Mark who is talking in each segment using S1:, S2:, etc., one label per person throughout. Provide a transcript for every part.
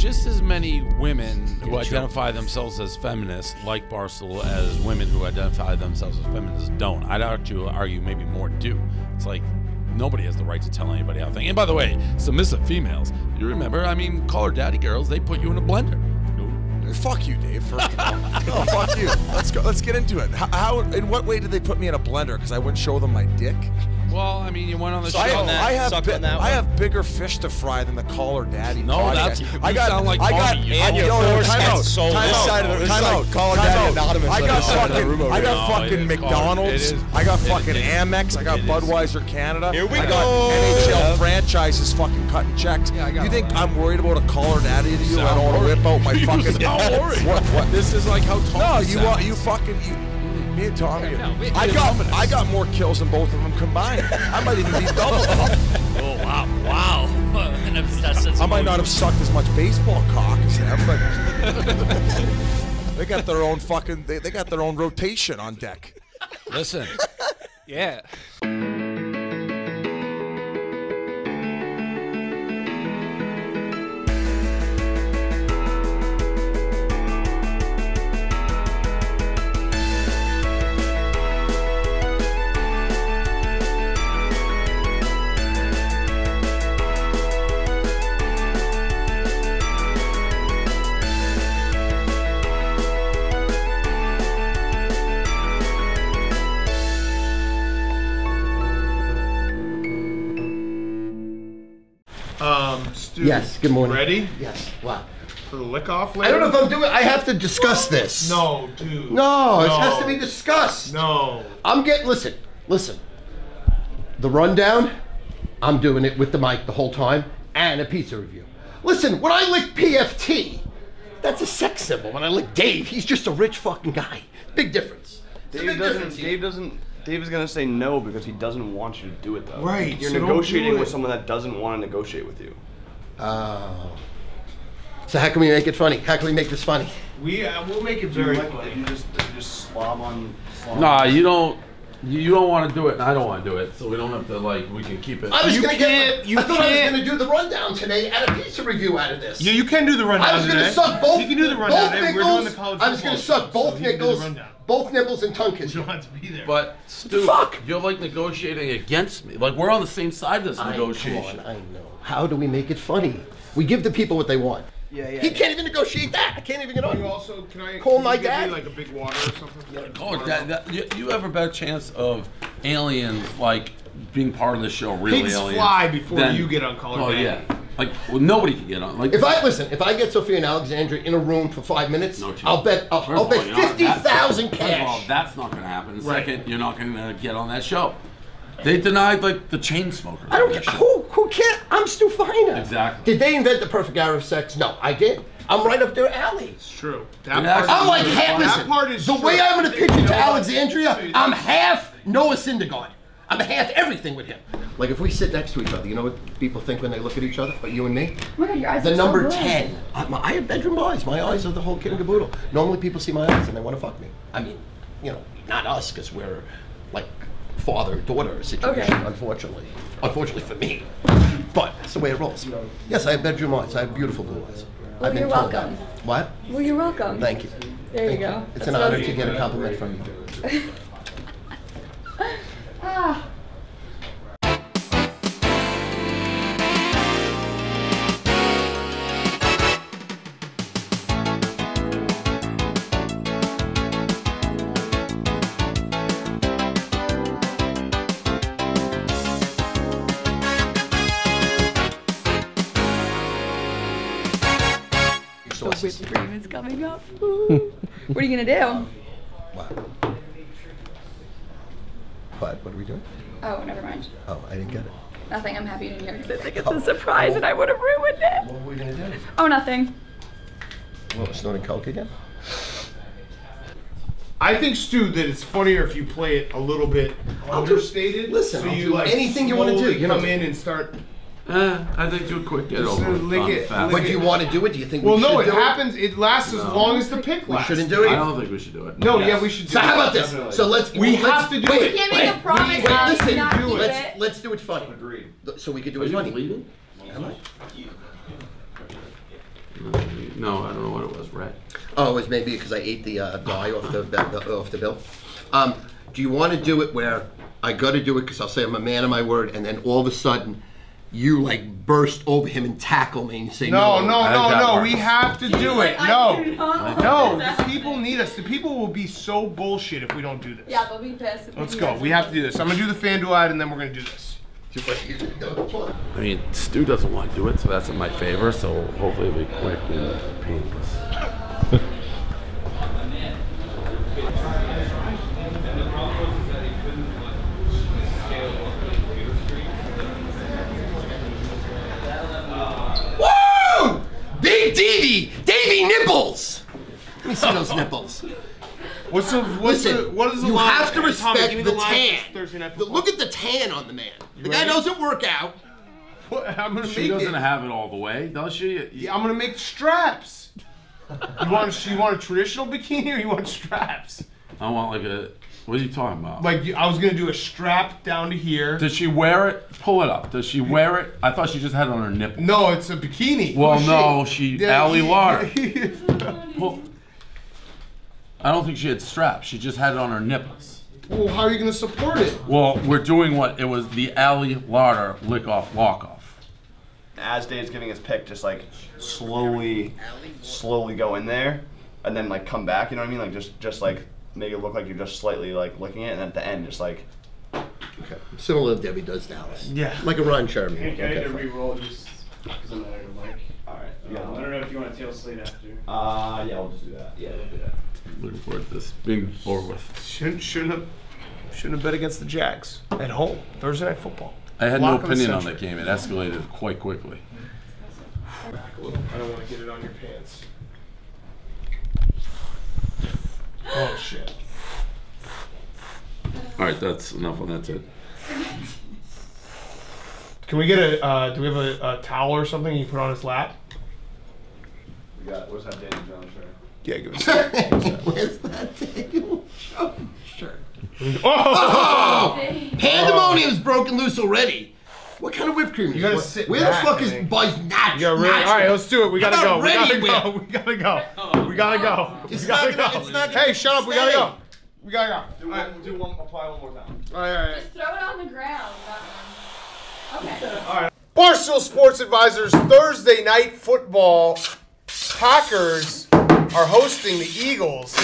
S1: just as many women who identify themselves as feminists like Barstool as women who identify themselves as feminists don't. I'd argue, argue maybe more do. It's like nobody has the right to tell anybody how to think. And by the way, submissive females, you remember, I mean, call her daddy girls, they put you in a blender.
S2: Fuck you, Dave. First of all. fuck you. Let's go. Let's get into it. How, how? In what way did they put me in a blender? Because I wouldn't show them my dick.
S1: Well, I mean, you went on the
S2: So I,
S1: show.
S2: I have bi- I have bigger fish to fry than the Call Her Daddy.
S1: No,
S2: podcast.
S1: that's- you
S2: I got.
S1: sound like
S2: I got.
S1: Tommy, you
S2: I,
S1: sound
S2: yo, yo,
S1: Forrest
S2: time out.
S1: Gump. So
S2: Time
S1: this
S2: out.
S1: side of
S2: Time
S1: this is
S2: out.
S1: like Caller
S2: Time
S1: Daddy
S2: out.
S1: Anonymous
S2: I
S1: on
S2: got
S1: the side of the
S2: fucking.
S1: room over
S2: I got
S1: here. No, it
S2: fucking
S1: is Caller-
S2: McDonald's.
S1: it is-
S2: I got
S1: it-
S2: fucking
S1: it-
S2: Amex. I got
S1: it is.
S2: Budweiser Canada.
S1: Here we
S2: I
S1: go.
S2: got NHL franchises fucking cutting checks. You think I'm worried about a Call Her Daddy to you? I
S1: Sound
S2: don't want to
S1: worried.
S2: whip out my
S1: You
S2: fucking.
S1: sound worried.
S2: What? What?
S1: This is like how Tommy
S2: No, you
S1: sounds.
S2: want you fucking you. Me and Tommy.
S1: no, we-
S2: I got
S1: ominous.
S2: I got more kills than both of them combined. I might even be double.
S3: Oh wow, wow. and that's, that's, that's
S2: I might not have sucked as much baseball cock as them, but they got their own fucking they, they got their own rotation on deck.
S1: Listen.
S4: Yeah.
S5: Yes, good morning.
S6: Ready?
S5: Yes. What?
S6: For the lick off later?
S5: I don't know if I'm doing. I have to discuss this.
S6: No, dude.
S5: No, it
S6: No.
S5: has to be discussed.
S6: No.
S5: I'm getting. Listen, listen. The rundown. I'm doing it with the mic the whole time and a pizza review. Listen, when I lick PFT, that's a sex symbol. When I lick Dave, he's just a rich fucking guy. Big difference. It's a
S7: Dave
S5: big
S7: doesn't.
S5: difference.
S7: Dave doesn't. Dave is gonna say no because he doesn't want you to do it though.
S6: Right,
S7: You're
S6: so don't
S7: negotiating
S6: do
S7: with someone that doesn't want to negotiate with you.
S5: Oh. So how can we make it funny? How can we make this funny?
S6: We uh, we'll make it
S7: If you
S6: very
S7: like-
S6: funny.
S7: If you just if you just slob on. Slob
S1: Nah, you don't. You you don't want to do it, and I don't want to do it, so we don't have to like. We can keep it.
S5: I was
S6: You
S5: gonna
S6: can't-
S5: get.
S6: you
S5: I thought I was gonna do the rundown today and a pizza review out of this.
S6: Yeah, you can do the rundown
S5: I was gonna
S6: today.
S5: suck both.
S6: You can do the rundown.
S5: Both
S6: today.
S5: nickels.
S6: We're doing the college
S5: I was gonna
S6: football
S5: suck both
S6: so you can do the
S5: nickels,
S6: rundown.
S5: Both nibbles and tongue kisses.
S6: You don't have to be there.
S1: But Stu,
S5: Fuck!
S1: you're like negotiating against me. Like we're on the same side of this
S5: I-
S1: negotiation.
S5: Come on, I know. How do we make it funny? We give the people what they want.
S7: Yeah, yeah.
S5: He can't even negotiate that. I can't even get on.
S6: you also can I
S5: Call
S6: can
S5: my
S6: you give me,
S5: dad.
S6: like a big water or something?
S1: Oh, that, that, you, you have a better chance of aliens like being part of the show. Really,
S6: Pigs
S1: aliens.
S6: fly before
S1: than-
S6: you get on Caller
S1: Oh
S6: Daddy.
S1: yeah, like well, nobody can get on. Like
S5: If I listen, if I get Sophia and Alexandria in a room for five minutes,
S1: No chance.
S5: I'll bet I'll,
S1: First
S5: I'll
S1: of
S5: bet
S1: all, you're not-
S5: fifty thousand
S1: that's- First of all,
S5: cash.
S1: that's not going to happen.
S6: Right.
S1: Second, you're not going to get on that show. They denied like the Chainsmokers.
S5: I don't
S1: on
S5: care. Who who can't? I'm Stu Feiner.
S1: Exactly.
S5: Did they invent the perfect hour of sex? No, I did. I'm right up their alley.
S6: It's true. That
S1: And
S6: part
S1: that's-
S5: I'm like half.
S6: true.
S5: Listen,
S6: That part is
S5: the
S6: true.
S5: way I'm going to pitch it
S6: You
S5: to
S6: what?
S5: Alexandria, I'm half Noah Syndergaard. I'm half everything with him. Like if we sit next to each other, you know what people think when they look at each other? But you and me,
S8: my god, your eyes
S5: the
S8: are so
S5: number
S8: good.
S5: ten. I'm, I have bedroom eyes. My eyes are the whole kit and caboodle. Normally people see my eyes and they want to fuck me. I mean, you know, not us because we're like father daughter situation.
S8: Okay.
S5: Unfortunately, unfortunately for me, but that's the way it rolls. Yes, I have bedroom eyes. I have beautiful blue eyes.
S8: Well,
S5: I've been
S8: you're
S5: told
S8: welcome.
S5: that. What?
S8: Well, you're welcome.
S5: Thank you.
S8: There you
S5: Thank
S8: go.
S5: It's
S8: That's
S5: an honor to get a compliment from you.
S8: Ah. The whipped cream is coming up. What are you gonna do?
S5: What? What? What are we doing?
S8: Oh, never mind.
S5: Oh, I didn't get it.
S8: Nothing. I'm happy you didn't hear because I think it's a oh. surprise and I would have ruined it.
S5: What were we gonna do?
S8: Oh, nothing.
S5: Well, we're snorting coke again?
S6: I think Stu that it's funnier if you play it a little bit
S5: I'll do-
S6: understated.
S5: listen,
S6: so
S5: I'll
S6: you
S5: do
S6: like
S5: anything you wanna do,
S6: slowly
S5: you know.
S6: come in and start.
S1: Eh, I think you'll quick get
S6: Just
S1: over it.
S6: lick it,
S1: fast.
S5: But do you want to do it? Do you think
S6: Well,
S5: we should
S6: no, it
S5: do
S6: happens. It lasts as
S1: No.
S6: long as the pick
S5: We
S6: lasts.
S5: shouldn't do it?
S1: I don't think we should do it.
S6: No,
S1: Yes.
S6: yeah, we should. Do
S5: So how
S6: it.
S5: about this?
S6: Definitely.
S5: So let's.
S6: We
S5: let's,
S6: have to do
S5: wait,
S6: it.
S8: We can't
S5: wait,
S8: make a promise
S5: wait,
S8: now
S5: listen,
S8: to not
S5: do
S8: keep
S5: let's, let's do it funny.
S7: Agreed.
S5: So we could do
S1: Are
S5: it
S1: you
S5: funny.
S1: bleeding?
S5: Am I?
S1: No, I don't know what it was. Red.
S5: Oh, it was maybe because I ate the uh, guy off the, the off the bill. Um, do you want to do it where I got to do it because I'll say I'm a man of my word, and then all of a sudden you like burst over him and tackle me and say
S6: No,
S5: no,
S6: no, no, no. We have to do it. No.
S8: do
S6: No, the people need us. The people will be so bullshit if we don't do this.
S8: Yeah, but we pass it.
S6: Let's go. We have to do this. I'm gonna do the FanDuel ad and then we're gonna do this.
S1: I mean, Stu doesn't want to do it, so that's in my favor. So hopefully it'll be quick and painless.
S5: Big Davy, Davy nipples. Let me see those nipples.
S6: What's the what's
S5: Listen,
S6: the what is the
S5: you
S6: line?
S5: have to
S6: Tommy,
S5: respect
S6: give me
S5: the,
S6: line
S5: tan.
S6: Thursday night
S5: The-
S6: football.
S5: look at the tan on the man. The guy doesn't work out.
S6: What- I'm gonna
S1: She
S6: make
S1: doesn't
S6: it.
S1: have it all the way, does she?
S6: Yeah, I'm gonna make straps. You want you want a traditional bikini or you want straps?
S1: I want like a. What are you talking about?
S6: Like I was gonna do a strap down to here.
S1: Does she wear it? Pull it up. Does she wear it? I thought she just had it on her nipple.
S6: No, it's a bikini.
S1: Well,
S6: Who's
S1: no, she-
S6: Yeah,
S1: Allie
S6: he-
S1: Larter. Pull. I don't think she had straps. She just had it on her nipples.
S6: well, how are you gonna support it?
S1: Well, we're doing what? It was the Ali Larter lick off, walk off.
S7: As Dave's giving his pick, just like slowly, slowly go in there, and then like come back. You know what I mean? Like just, just like make it look like you're just slightly like licking it, and at the end, just like
S5: Okay. Similar to Debbie does Dallas.
S6: Yeah.
S5: Like a Ron Sherman.
S9: I need
S5: Okay,
S9: to
S5: fine.
S9: re-roll just because I'm not here to mic.
S7: all right. You
S9: Um, I don't know if you want to tail slate after.
S7: Uh, yeah, we'll just do that. Yeah, we'll do that.
S1: Looking forward to this being over with.
S6: Shouldn't shouldn't have shouldn't have bet against the Jags at home Thursday night football.
S1: I had
S6: Lock
S1: no opinion on that game. It escalated quite quickly. Back a little.
S6: I don't want to get it on your pants. Oh shit.
S1: All right, that's enough on that. Ted.
S6: Can we get a? Uh, do we have a, a towel or something you put on his lap?
S7: We got. What's that Daniel Jones shirt?
S6: Yeah, give us. that.
S5: Where's that Daniel Jones shirt?
S6: oh!
S5: Pandemonium's broken loose already. What kind of whipped cream?
S6: You gotta
S5: What-
S6: sit
S5: Where
S6: back,
S5: the fuck is
S6: think.
S5: buys nat-
S6: Yeah, really. All
S5: natural?
S6: right, let's do it. We gotta go. We gotta go. We gotta go. Oh, we gotta go. We
S5: It's
S6: gotta
S5: not gonna-
S6: go.
S5: it's not gonna
S6: Hey, shut up. We gotta go. We gotta go.
S7: Do one. Do one. Apply one more time.
S6: All right, all right.
S8: Just throw it on the ground. That one. Okay.
S6: Barstool Sports Advisors Thursday night football. Packers are hosting the Eagles.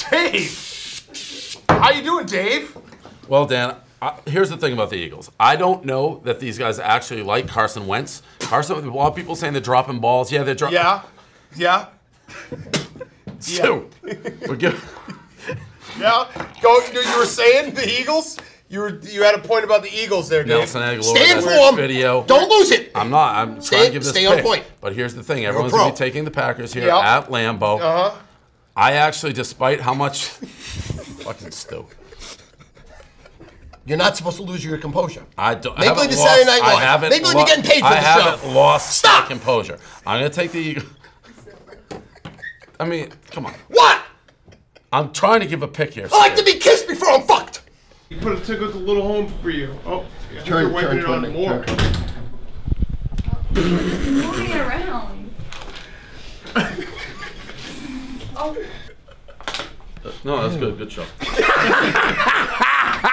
S6: Dave, how you doing, Dave?
S1: Well, Dan, uh, here's the thing about the Eagles. I don't know that these guys actually like Carson Wentz. Carson, a lot of people saying they're dropping balls. Yeah, they're dropping.
S6: Yeah, yeah,
S1: Stu, we're giving.
S6: yeah. Go. You you were saying the Eagles. You were you had a point about the Eagles there, Dave.
S1: Nelson Aguilar.
S5: Stay
S1: that's
S5: informed.
S1: Video.
S5: Don't lose it.
S1: I'm not. I'm
S5: Stay-
S1: trying to give this
S5: stay on point.
S1: But here's the thing: everyone's gonna be taking the Packers here
S6: Yep.
S1: at Lambeau.
S6: Uh huh.
S1: I actually, despite how much, fucking Stu.
S5: You're not supposed to lose your composure.
S1: I don't.
S5: Make
S1: I
S5: like
S1: haven't
S5: the
S1: lost,
S5: Saturday Night
S1: I
S5: Live.
S1: haven't.
S5: Make like
S1: lo-
S5: you're getting paid for
S1: I
S5: the
S1: haven't lost
S5: Stop.
S1: my composure. I'm gonna take the. I mean, come on.
S5: What?
S1: I'm trying to give a pick here.
S5: I like to be kissed before I'm fucked.
S6: You put a took a little home for you. Oh, I think
S5: Turn-
S6: you're wiping
S5: turn
S6: it on
S5: me,
S6: more.
S5: turn.
S8: Moving around. oh,
S1: No, that's good. Good show.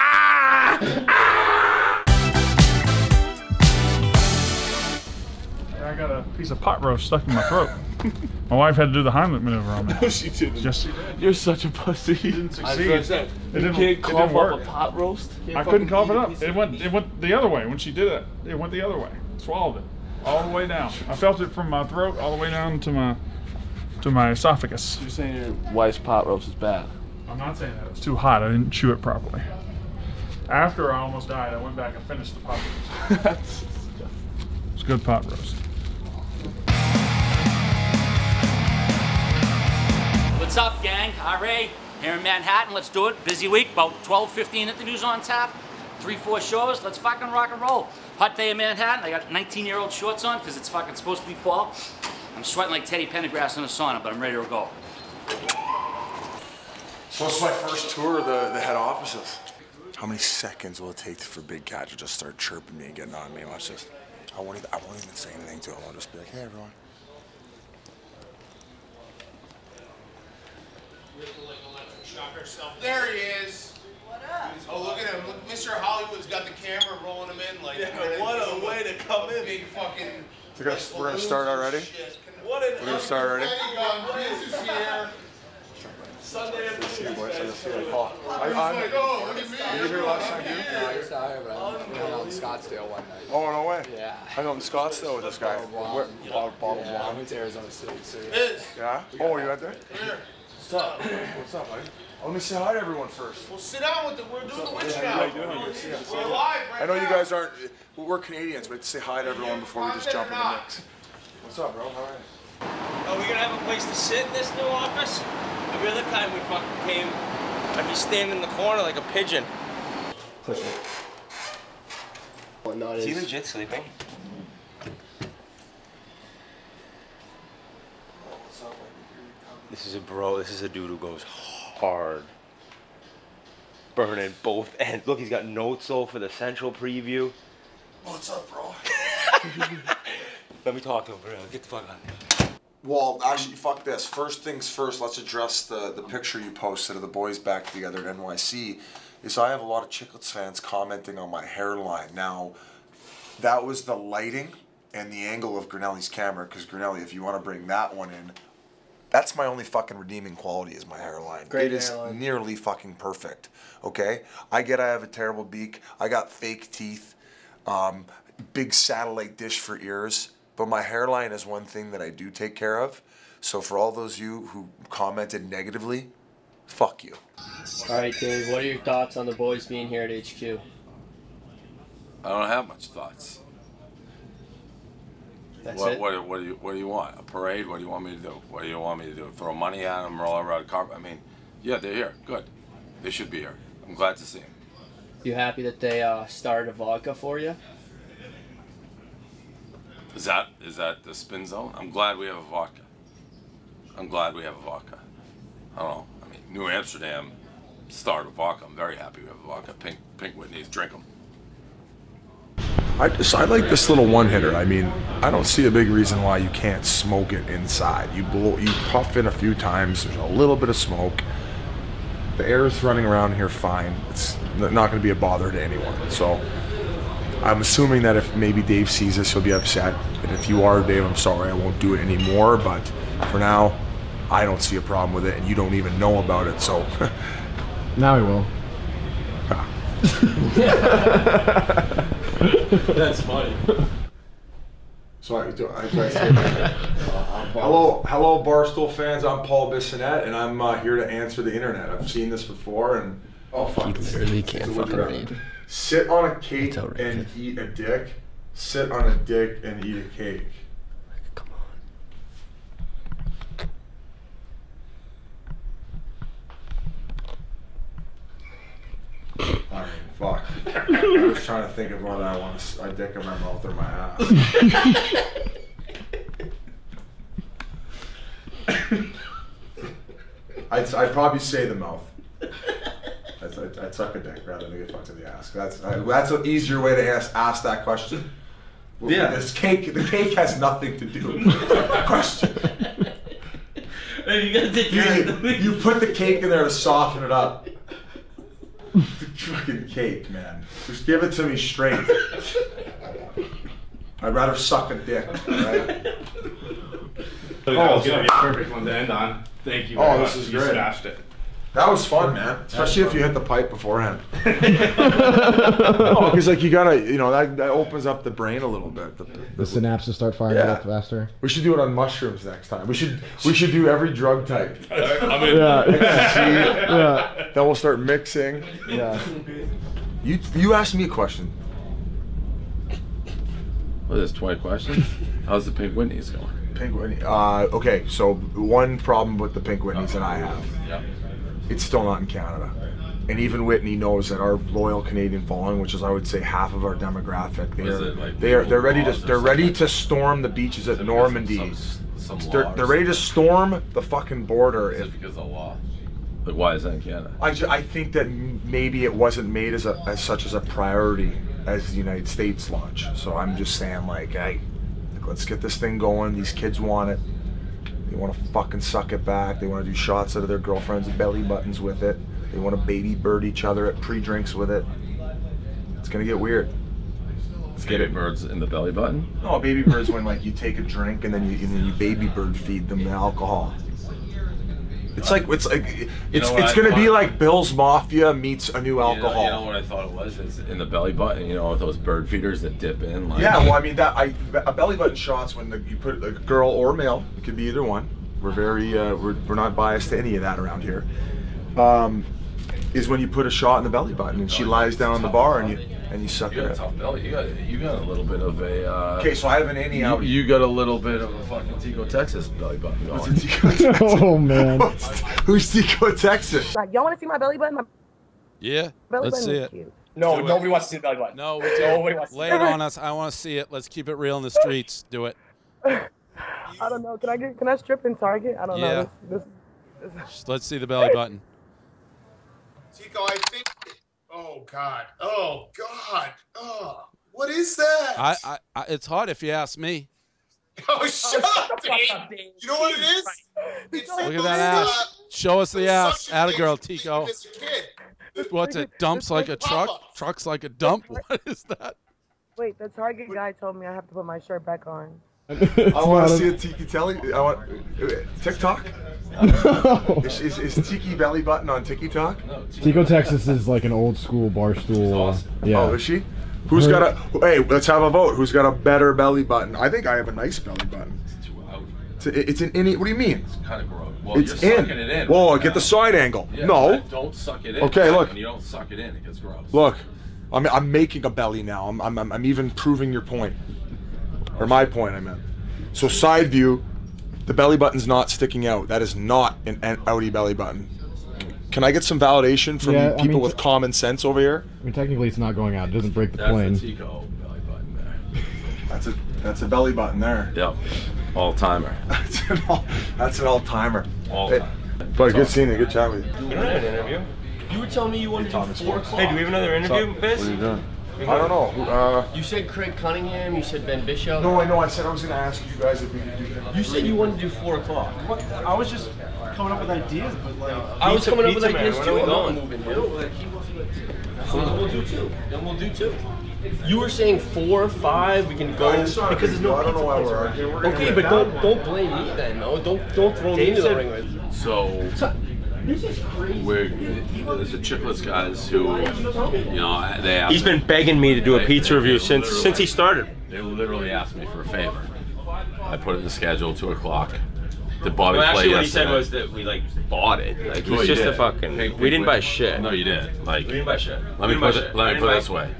S4: I got a piece of pot roast stuck in my throat. my wife had to do the Heimlich maneuver on me.
S9: No, she didn't.
S4: Just
S9: You're such a pussy.
S4: didn't succeed.
S9: was gonna say,
S4: It
S9: you
S4: didn't-
S9: can't
S4: it
S9: cough
S4: didn't
S9: up
S4: work.
S9: a pot roast.
S4: I couldn't cough it up. It went it went the other way when she did it. It went the other way. Swallowed it all the way down. I felt it from my throat all the way down to my to my esophagus.
S9: You're saying your wife's pot roast is bad.
S4: I'm not saying that. It was too hot. I didn't chew it properly. After I almost died, I went back and finished the pot roast. It's good pot roast.
S3: What's up, gang? RA here in Manhattan. Let's do it. Busy week, about 12, 15 at the news on tap. Three, four shows. Let's fucking rock and roll. Hot day in Manhattan. I got 19 year old shorts on because it's fucking supposed to be fall. I'm sweating like Teddy Pendergrass in a sauna, but I'm ready to go.
S2: So this is my first tour of the, the head offices. How many seconds will it take for Big Cat to just start chirping me and getting on me? Watch this. I won't even, I won't even say anything to him. I'll just be like, hey, everyone.
S6: There he is. What up? Oh, look at him. Look, Mr. Hollywood's got the camera rolling him in like.
S10: Yeah, what a way to come in.
S6: Big fucking.
S2: We're gonna, we're gonna start already.
S10: What an
S2: We're gonna start already.
S6: This is here.
S10: Sunday afternoon.
S2: Boys, oh, I just feel like, oh, I, I'm,
S6: like, oh, look at me.
S2: Were you here last time, dude?
S11: No, I was out here, but I went out in Scottsdale one night.
S2: Oh, no way.
S11: Yeah.
S2: I hung out in Scottsdale with this guy. Where, Bob, Bob
S11: Yeah, I
S2: Blonde.
S11: went to Arizona City, so yeah.
S6: Biz,
S2: Yeah? Oh, you went there?
S6: here.
S2: What's up? What's up, buddy? Let me say hi to everyone first.
S6: Well, sit down with the. We're doing the witch
S2: How
S6: now.
S2: doing? Good to see you.
S6: We're live right
S2: I know you guys aren't. We're Canadians. We have to say hi to everyone before we just jump in the mix. What's up, bro? How are you?
S10: Are we gonna have a place to sit in this new office? Every other time we fucking came, I'd be standing in the corner like a pigeon.
S11: Push it. Whatnot
S10: Is he legit sleeping? This is a bro. This is a dude who goes hard. Burning both ends. Look, he's got notes though for the central preview.
S2: What's up, bro?
S10: Let me talk to him. Bro. Get the fuck out of here.
S2: Well, actually, fuck this. First things first, let's address the, the picture you posted of the boys back together at NYC. Is I have a lot of Chiclets fans commenting on my hairline. Now, that was the lighting and the angle of Grinelli's camera, because Grinelli, if you want to bring that one in, that's my only fucking redeeming quality is my hairline.
S11: Great
S2: it is
S11: hairline.
S2: nearly fucking perfect. Okay? I get I have a terrible beak. I got fake teeth. Um, big satellite dish for ears. But my hairline is one thing that I do take care of. So for all those you who commented negatively, fuck you.
S11: All right, Dave. What are your thoughts on the boys being here at HQ?
S1: I don't have much thoughts.
S11: That's
S1: what,
S11: it.
S1: What, what do you What do you want? A parade? What do you want me to do? What do you want me to do? Throw money at them? Roll around the carpet? I mean, yeah, they're here. Good. They should be here. I'm glad to see them.
S11: You happy that they uh, started a vodka for you?
S1: Is that is that the spin zone? I'm glad we have a vodka. I'm glad we have a vodka. I don't know. I mean, New Amsterdam started a vodka. I'm very happy we have a vodka. Pink Pink Whitney's drink them.
S2: I just I like this little one hitter. I mean, I don't see a big reason why you can't smoke it inside. You blow, you puff it a few times. There's a little bit of smoke. The air is running around here fine. It's not going to be a bother to anyone. So I'm assuming that if maybe Dave sees this, he'll be upset. And if you are Dave, I'm sorry, I won't do it anymore. But for now, I don't see a problem with it, and you don't even know about it. So
S12: Now he will.
S11: That's funny.
S2: So I, do, I, do I say that? hello, hello, Barstool fans. I'm Paul Bissonnette, and I'm uh, here to answer the internet. I've seen this before, and oh fuck, this
S11: literally can't
S2: a would
S11: fucking
S2: you rather.
S11: read.
S2: Sit on a cake and eat a dick. Sit on a dick and eat a cake.
S11: Come on.
S2: I mean, fuck. I was trying to think of whether I want a, a dick in my mouth or my ass. I'd, I'd probably say the mouth. I'd, I'd, I'd suck a dick rather than get fucked in the ass. That's I, that's an easier way to ask ask that question. Well,
S10: Yeah.
S2: This cake, the cake has nothing to do with that question.
S10: You gotta take
S2: You,
S10: care of
S2: you, put the cake in there to soften it up. The fucking cake, man. Just give it to me straight. I'd rather suck a dick, alright?
S13: that was gonna be a perfect one to end on. Thank you.
S2: Oh,
S13: very
S2: this
S13: much.
S2: is
S13: You
S2: great.
S13: smashed it.
S2: That was fun, man. Especially if you hit the pipe beforehand. Because like you gotta, you know, that, that opens up the brain a little bit. The,
S12: The synapses start firing
S2: Yeah.
S12: up faster.
S2: we should do it on mushrooms next time. We should we should do every drug type.
S13: I mean,
S12: Yeah.
S2: yeah. Then we'll start mixing.
S12: Yeah.
S2: You you asked me a question.
S1: What is this, 20 questions? How's the Pink Whitney's going?
S2: Pink Whitney. Uh, okay, so one problem with the Pink Whitneys that I have,
S1: Yeah.
S2: It's still not in Canada. And even Whitney knows that our loyal Canadian following, which is I would say half of our demographic, they are,
S1: like
S2: they are they're ready to they're ready to storm the beaches at Normandy.
S1: Some, some
S2: They're, they're ready to storm the fucking border.
S1: Is
S2: If
S1: because of law? Like, why is that in Canada?
S2: I, ju- I think that maybe it wasn't made as a as such as a priority as the United States launch. So I'm just saying, like, hey, like, let's get this thing going. These kids want it. They want to fucking suck it back. They want to do shots out of their girlfriends' belly buttons with it. They want to baby bird each other at pre-drinks with it. It's gonna get weird.
S1: Let's get it. Birds in the belly button.
S2: No, baby birds when like you take a drink and then you and then you baby bird feed them the alcohol. It's like it's like it's
S1: know
S2: it's gonna be like Bill's Mafia meets a new
S1: You know,
S2: alcohol.
S1: you know what I thought it was? Is in the belly button. You know, with those bird feeders that dip in. Like,
S2: Yeah, well, I mean that I a belly button shots when the, you put like a girl or male, it could be either one. We're very uh, we're, we're not biased to any of that around here. Um, is when you put a shot in the belly button and she lies down on the bar and you and you suck
S1: You got
S2: her
S1: a
S2: up.
S1: tough belly. You got you got a little bit of a. Uh,
S2: Okay, so I have an innie
S1: you,
S2: out.
S1: you got a little bit of a fucking Tico Texas belly button going.
S12: oh man.
S2: Who's Tico Texas?
S14: Like, y'all want to see my belly button? My
S15: Yeah,
S14: belly
S15: let's
S14: button
S15: see
S14: is
S15: it.
S14: cute.
S6: No,
S15: Do it.
S6: nobody wants to see the belly button.
S15: No, we do.
S6: Nobody wants to
S15: Lay
S6: see
S15: it on us. I want to see it. Let's keep it real in the streets. Do it.
S14: I don't know. Can I get? Can I strip in Target? I don't
S15: Yeah.
S14: know. This, this,
S15: Just let's see the belly button.
S6: Tico, I think. Oh God. Oh God. Oh, what is that?
S15: I, I, I it's hot if you ask me.
S6: Oh, shut up, Dave. You know what it is? It's
S15: Look at that
S6: uh,
S15: ass. Show us the ass.
S6: suction
S15: Atta girl, Tico.
S6: As a kid.
S15: What's it? Dumps like a truck. Trucks like a dump. What is that?
S14: wait, the Target guy told me I have to put my shirt back on.
S2: I want to see a Tiki Telly. I want uh, TikTok. is, is, is Tiki belly button on TikTok?
S12: Tico, Texas is like an old school bar stool. Yeah.
S2: Oh, is she? Who's got a? Hey, let's have a vote. Who's got a better belly button? I think I have a nice belly button. It's, a, it's an in. What do you mean?
S1: Kind of gross. Well,
S2: it's
S1: you're
S2: in.
S1: sucking it in.
S2: Whoa,
S1: right
S2: get
S1: now.
S2: the side angle.
S1: Yeah,
S2: no.
S1: Don't suck it in.
S2: Okay, look.
S1: When you don't suck it in, it gets gross.
S2: Look, I'm, I'm making a belly now. I'm, I'm, I'm even proving your point. Or my point, I meant. So side view, the belly button's not sticking out. That is not an, an outie belly button. Can I get some validation from
S12: Yeah, I
S2: people
S12: mean,
S2: with common sense over here?
S12: I mean, technically, it's not going out. It doesn't break the
S1: That's
S12: plane.
S1: the Tico belly button there.
S2: That's a that's a belly button there.
S1: Yep. All timer.
S2: that's an all, that's an all timer.
S1: All
S2: Hey,
S1: time.
S2: But good seeing you. Good chat with you.
S11: You had an interview. You were telling me you wanted to do four o'clock. Hey, do we have another
S2: What's up?
S11: interview, Biz?
S2: What are you doing? I don't know. Uh,
S11: You said Craig Cunningham. You said Ben Bishop.
S2: no, I know. I said I was going to ask you guys if we could do that.
S11: You said you wanted to do four o'clock.
S16: I was just coming up with ideas, but like.
S11: I was coming up with
S16: Pizza Man,
S11: ideas
S16: when
S11: too.
S16: are we
S11: I'm not
S16: going?
S11: moving here. So then we'll do two. Then we'll do two. You were saying four, five. We can go
S2: Guys, it's not a
S11: because
S2: big
S11: there's no.
S2: I don't
S11: pizza
S2: know why
S11: place
S2: we're
S11: around.
S2: arguing. We're gonna
S11: Okay, but don't don't blame me then. No, don't don't throw me
S16: Dave
S11: into the
S16: said-
S11: ring with.
S1: So
S11: This is crazy.
S1: we're there's the Chiclets guys who, you know, they asked
S16: He's been begging me to do a pizza review since since he started.
S1: They literally asked me for a favor. I put it in the schedule, two o'clock. The Bobby
S16: Well,
S1: play
S16: actually, what he said was that we like bought it. Like
S1: Well,
S16: he's
S1: you
S16: just a
S1: did.
S16: fucking.
S1: Pink-
S16: we didn't
S1: pink
S16: buy shit.
S1: No, you did. Like
S16: We didn't buy shit.
S1: Let
S16: We
S1: me
S16: didn't buy
S1: put it.
S16: shit.
S1: Let me put it
S16: buy-
S1: this way.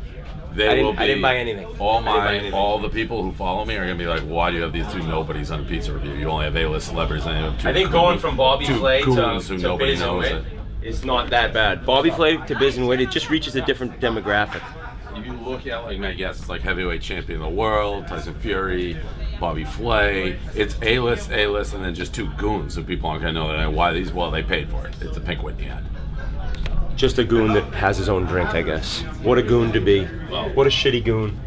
S1: They
S16: I didn't-
S1: will be.
S16: I didn't buy anything.
S1: All
S16: I didn't buy
S1: my,
S16: anything.
S1: all the people who follow me are gonna be like, "Why do you have these two nobodies on a pizza review? You only have A-list celebrities, and you have two
S16: I think
S1: goons-
S16: going from Bobby Flay to,
S1: goons who
S16: to
S1: nobody
S16: Biz and
S1: knows
S16: Wit
S1: it.
S16: is not that bad. Bobby Flay to Biz and Wit, it just reaches a different demographic.
S1: If you look at like my guess, it's like heavyweight champion of the world, Tyson Fury, Bobby Flay. It's A list, A list, and then just two goons who people aren't gonna know that why these. Well, they paid for it. It's a pink Whitney ad.
S16: Just a goon that has his own drink, I guess. What a goon to be. What a shitty goon.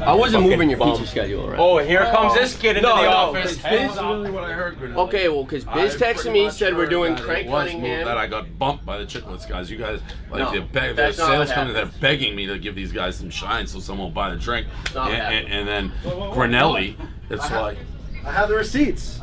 S11: I wasn't
S16: Fucking
S11: moving your
S16: bum.
S11: pizza schedule around.
S16: Oh, here comes this kid into
S11: No,
S16: the
S11: no,
S16: office.
S11: 'cause Biz-
S1: really what I heard.
S11: Okay, well, because Biz texted me, said we're doing Craig
S1: It was
S11: Cunningham.
S1: That I got bumped by the Chicklets guys. You guys, like
S11: No,
S1: the, be- the
S11: that's
S1: sales
S11: what
S1: company, they're begging me to give these guys some shine so someone will buy the drink. And, and, and then Grinelli, it's like.
S17: I have the receipts.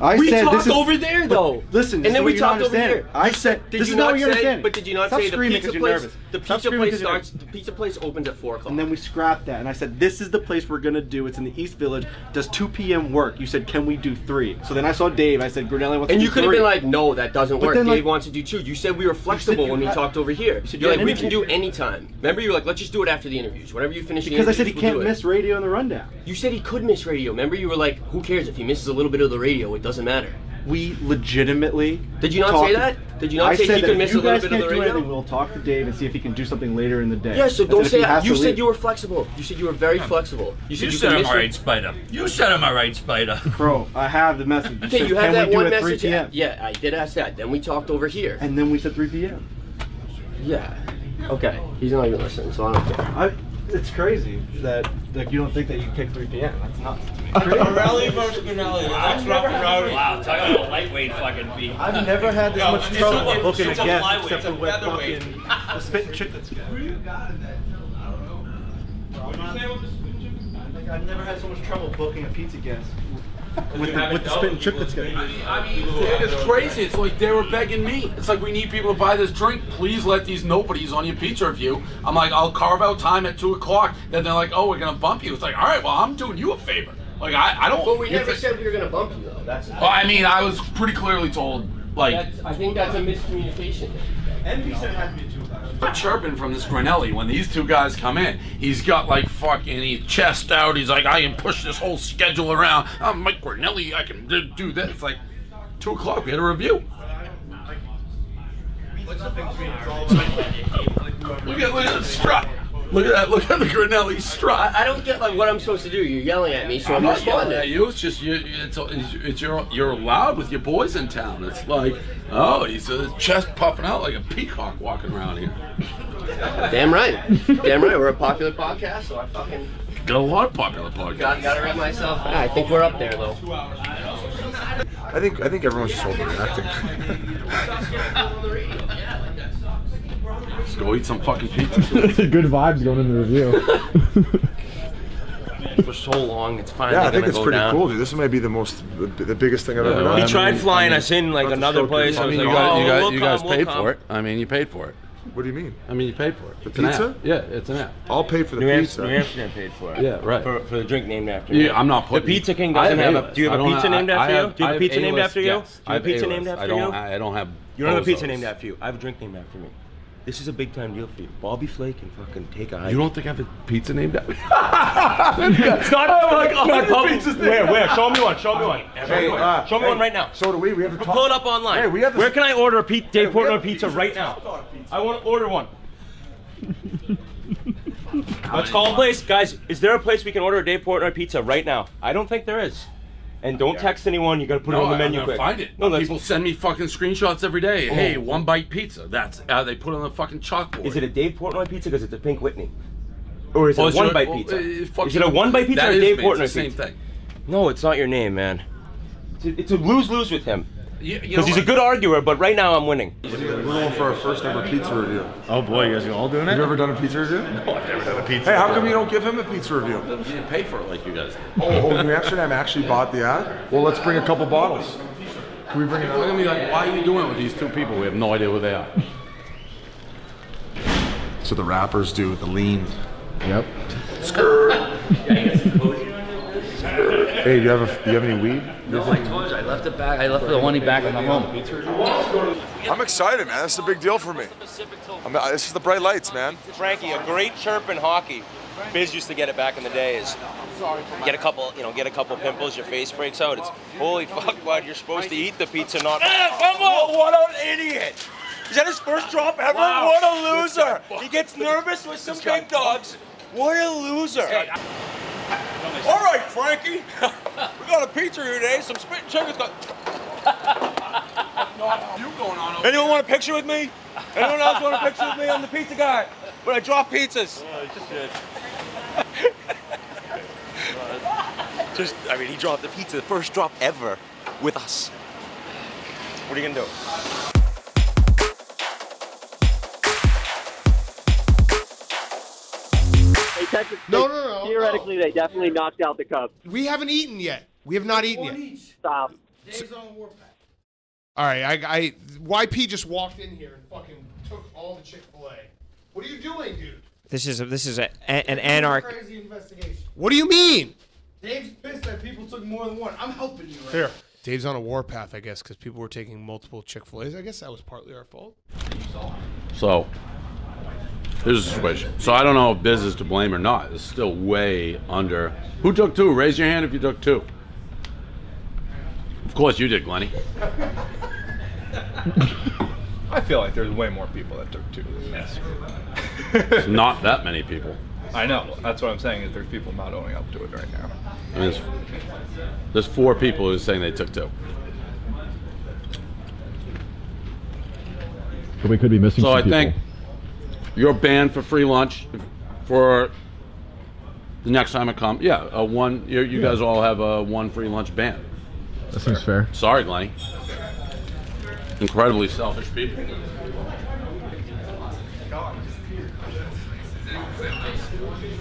S17: I
S11: we
S17: said
S11: talked
S17: this is,
S11: over there though.
S17: Listen, this
S11: and then
S17: is
S11: we talked over here.
S17: I said
S11: Did
S17: this
S11: you
S17: is not what you're
S11: say? But did you not
S17: Stop
S11: say the
S17: screaming
S11: pizza
S17: 'cause you're
S11: place?
S17: nervous.
S11: The pizza place starts. The pizza place opens at four o'clock.
S17: And then we scrapped that, and I said, "This is the place we're gonna do. It's in the East Village. Does 2 p.m. work?" You said, "Can we do 3? So then I saw Dave. I said, "Grinelli wants
S11: And
S17: to
S11: you could have been like, no, that doesn't
S17: But
S11: work.
S17: then,
S11: Dave
S17: like-
S11: wants to do two. You said we were flexible when we talked over here.
S17: You said
S11: You're
S17: you
S11: like, we can do any time. Remember, you were like, let's just do it after the interviews. Whenever you finish the
S17: because I said he
S11: we'll
S17: can't miss radio in the rundown.
S11: You said he could miss radio. Remember, you were like, who cares if he misses a little bit of the radio? It doesn't matter.
S17: We legitimately.
S11: Did you not
S17: talked-
S11: say that? Did you not
S17: I
S11: say
S17: said
S11: he
S17: that
S11: could miss
S17: you
S11: a little bit of
S17: can't
S11: the
S17: do
S11: radio?
S17: anything, we'll talk to Dave and see if he can do something later in the day.
S11: Yeah, so
S17: I
S11: don't say that. You said
S17: leave-
S11: you were flexible. You said you were very flexible. You said
S3: You
S11: you,
S3: said I'm alright, Spider. You said I'm alright, Spider.
S17: Bro, I have the message.
S11: Okay,
S17: said,
S11: you have that one
S17: it at 3
S11: message.
S17: p.m.?
S11: Yeah, I did ask that. Then we talked over here.
S17: And then we said 3 p.m.
S11: Yeah. Okay. He's not even listening, so I don't care.
S17: I, It's crazy that like you don't think that you kick 3 p.m. That's nuts to me.
S18: Versus Spinelli. That's rough and rowdy.
S3: Wow, talk about a lightweight fucking beat.
S17: I've never had this much
S18: it's
S17: trouble
S18: a-
S17: booking a
S18: it's a
S17: guest
S18: flyweight,
S17: except
S18: it's a
S17: for with
S18: featherweight.
S17: fucking the spitting Chiclets guy. I've never had so much trouble booking a pizza guest with the, with the spitting Chiclets guy.
S1: I mean, it's crazy. It's like they were begging me. It's like we need people to buy this drink. Please let these nobodies on your pizza review. I'm like, I'll carve out time at two o'clock. Then they're like, oh, we're gonna bump you. It's like, all right, well, I'm doing you a favor. Like I, I don't.
S11: But we never
S1: think-
S11: said we were gonna bump you though. That's.
S1: Well, I mean, I was pretty clearly told, like,
S11: That's, I think that's a miscommunication.
S17: NB said it had to be two
S1: I'm chirping from this Grinelli when these two guys come in. He's got like fucking he chest out. He's like, I can push this whole schedule around. I'm Mike Grinelli. I can do- do that. It's like two o'clock. We had a review.
S17: What's the big between
S1: Look at look at the strut. Look at that. Look at the Grinelli strut.
S11: I, I don't get like what I'm supposed to do. You're yelling at me, so I'm,
S1: I'm not yelling
S11: responding.
S1: at you. It's just you. It's, it's, it's you're you're loud with your boys in town. It's like, oh, he's uh, chest puffing out like a peacock walking around here.
S11: Damn right. Damn right. We're a popular podcast, so I fucking
S1: Got a lot of popular podcasts.
S11: got, gotta rep myself. I think we're up there though.
S2: I think I think everyone's just overreacting.
S1: Let's go eat some fucking pizza.
S12: Good vibes going in the review.
S16: For so long, it's finally
S2: yeah, I think it's pretty
S16: down.
S2: cool, dude. This might be the most, the, the biggest thing I've ever done.
S16: He tried flying us in like another place. I mean,
S1: you
S16: like,
S1: guys,
S16: oh,
S1: you guys,
S16: we'll
S1: you guys
S16: come, we'll
S1: paid
S16: come.
S1: for it. I mean, you paid for it.
S2: What do you mean?
S1: I mean, you paid for it.
S2: The
S1: It's
S2: pizza?
S1: Yeah, it's an app.
S2: I'll pay for the
S16: New,
S2: pizza.
S16: New Amsterdam paid for it.
S1: Yeah, right.
S16: For, for the drink named after you. Yeah.
S1: I'm not putting.
S16: The Pizza King
S1: I
S16: doesn't have, a.
S1: A-list.
S16: Do you have
S1: I
S16: a
S1: don't
S16: pizza named after you? Do you have a pizza named after you? Do you have a pizza named after you?
S1: I I don't have.
S16: You don't have a pizza named after you. I have a drink named after me. This is a big time deal for you. Bobby Flay can fucking take a hike.
S1: You don't think I have a pizza named after?
S16: it's not,
S1: Oh my God,
S16: not public.
S1: pizza's
S16: Where,
S1: named-
S16: where? Show me one. Show me one. Show
S2: Hey,
S16: me one.
S2: uh,
S16: Show me
S2: hey,
S16: one right now.
S2: So do we. We have to
S16: Pull it up online.
S2: Hey, we have
S16: Where can I order a pe- Dave
S2: we
S16: Portnoy pizza right now? I want to order one. Let's call a place, guys. Is there a place we can order a Dave Portnoy pizza right now? I don't think there is. And don't text anyone. You got to put
S1: no,
S16: it on the
S1: I'm
S16: menu
S1: gonna
S16: quick.
S1: find it.
S16: No, let's,
S1: People send me fucking screenshots every day.
S16: Oh.
S1: Hey, one bite pizza. That's uh, they put it on the fucking chalkboard.
S16: Is it a Dave Portnoy pizza because it's a Pink Whitney? Or is it
S1: Oh,
S16: a
S1: it's
S16: one
S1: your-
S16: bite
S1: well,
S16: pizza?
S1: uh,
S16: is it a one bite pizza
S1: That
S16: or a
S1: is
S16: Dave Portnoy
S1: pizza? same thing.
S16: No, it's not your name, man. It's a, lose lose with him.
S1: You- you know
S16: Because he's a good arguer, but right now I'm winning.
S2: We're going for our first ever pizza review.
S12: oh boy, you guys are all doing it?
S2: Have
S12: it?
S2: you ever done a pizza review?
S12: No, I've never done a pizza.
S2: Hey, how come you don't give him a pizza review?
S1: You didn't pay for it like you guys did.
S2: Oh, oh, New Amsterdam actually bought the ad? Well, let's bring a couple bottles. Can we bring it
S1: Look at
S2: out?
S1: me like, why are you doing it with these two people? We have no idea who they are.
S2: So the rappers do the lean.
S12: Yep.
S2: Hey, do you have a, do you have any weed?
S3: No, I told you, I left it back. I left the money back in my home.
S2: I'm excited, man. This is a big deal for me. I'm, this is the bright lights, man.
S16: Frankie, a great chirp in hockey. Biz used to get it back in the days. Get a couple, you know, get a couple pimples, your face breaks out. It's holy fuck, bud. You're supposed to eat the pizza, not. come on! What an idiot! Is that his first drop ever?
S1: Wow.
S16: What a loser! He gets nervous with some big dogs. What a loser! All right, Frankie. we got a pizza here today. Some spit and chicken's got.
S1: You going on over
S16: Anyone want a picture with me? Anyone else want a picture with me? I'm the pizza guy. When I drop pizzas. Oh, Just, I mean, he dropped the pizza, the first drop ever with us. What are you gonna do?
S6: No, no, no.
S19: Theoretically, they definitely knocked out the Cubs.
S6: We haven't eaten yet. We have not eaten yet.
S19: Stop.
S6: All right, I, I YP just walked in here and fucking took all the Chick Fil A. What are you doing, dude?
S20: This is a, this is a, a- an anarch.
S6: Crazy investigation. What do you mean?
S21: Dave's pissed that people took more than one. I'm helping you. Right
S6: Here. Dave's on a warpath, I guess, because people were taking multiple Chick Fil A's. I guess that was partly our fault.
S1: So, here's the situation. So I don't know if Biz is to blame or not. It's still way under. Who took two? Raise your hand if you took two. Of course you did, Glenny.
S22: I feel like there's way more people that took two than this.
S1: It's not that many people.
S22: I know. That's what I'm saying. Is there's people not owning up to it right now.
S1: I mean, there's, there's four people who are saying they took two.
S12: But we could be missing
S1: So
S12: some
S1: I
S12: people.
S1: think you're banned for free lunch for The next time I come, yeah, a one. You, you
S12: Yeah.
S1: guys all have a one free lunch ban.
S12: That seems fair.
S1: Sorry, Lenny. Incredibly selfish people.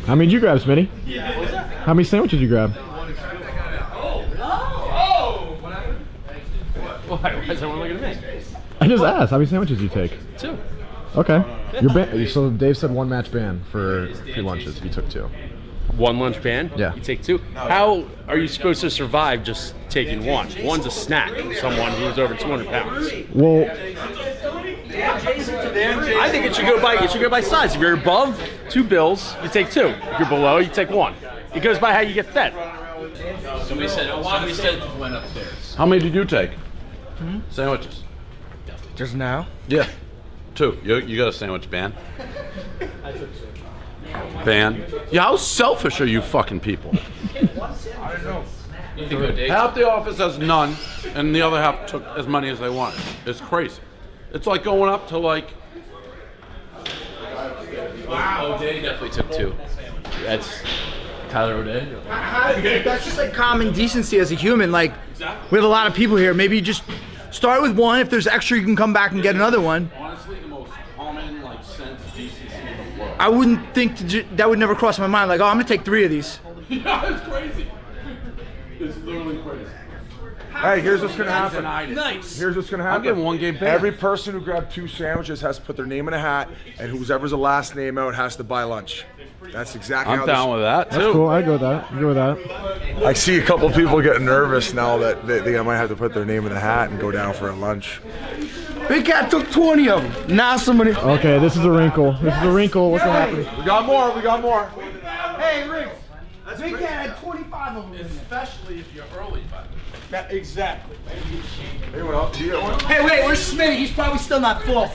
S12: How many did you grab, Smitty? How many sandwiches did you grab?
S3: Oh, oh, why? Why is everyone looking at me?
S12: I just asked. How many sandwiches did you take?
S3: Two.
S12: Okay. Your ban- so Dave said one match ban for free lunches if you took two.
S3: One lunch ban?
S12: Yeah.
S3: You take two. How are you supposed to survive just taking one? One's a snack from someone who's over 200 pounds.
S12: Well,
S3: I think it should go by it should go by size. If you're above two bills, you take two. If you're below, you take one. It goes by how you get fed.
S23: Somebody said, somebody said went upstairs.
S1: How many did you take? Hmm? Sandwiches.
S23: Just now?
S1: Yeah. Two. You, you got a sandwich ban? Ban. Yeah, how selfish are you fucking people?
S23: I don't know. You think of Dave?
S1: Half the office has none, and the other half took as many as they wanted. It's crazy. It's like going up to like.
S23: Wow. Oh, O'Day definitely took two. That's Tyler O'Day.
S20: That's just like common decency as a human. Like, we have a lot of people here. Maybe you just start with one. If there's extra, you can come back and get another one.
S1: Honestly, the most common like sense decency in the world.
S20: I wouldn't think to ju- that would never cross my mind. Like, oh, I'm gonna take three of these.
S1: yeah, it's crazy. It's literally crazy.
S2: Hey, here's what's gonna happen. Nice. Here's what's gonna happen.
S1: I'm getting one game ban.
S2: Every person who grabbed two sandwiches has to put their name in a hat, and whoever's the last name out has to buy lunch. That's exactly.
S1: I'm
S2: how
S1: down
S2: this-
S1: with that
S12: that's cool. I go with that. I go with that.
S2: I see a couple people getting nervous now that they, they might have to put their name in the hat and go down for a lunch.
S20: Big Cat took 20 of them. Now somebody.
S12: Okay, this is a wrinkle. This is a wrinkle. What's gonna happen?
S2: We got more. We got more.
S20: Hey, Rick. Big Cat had 25 of them.
S1: Especially if you're early, but.
S20: That, exactly.
S2: Anyone else? Do you get one?
S20: Hey, wait, where's Smitty? He's probably still not full.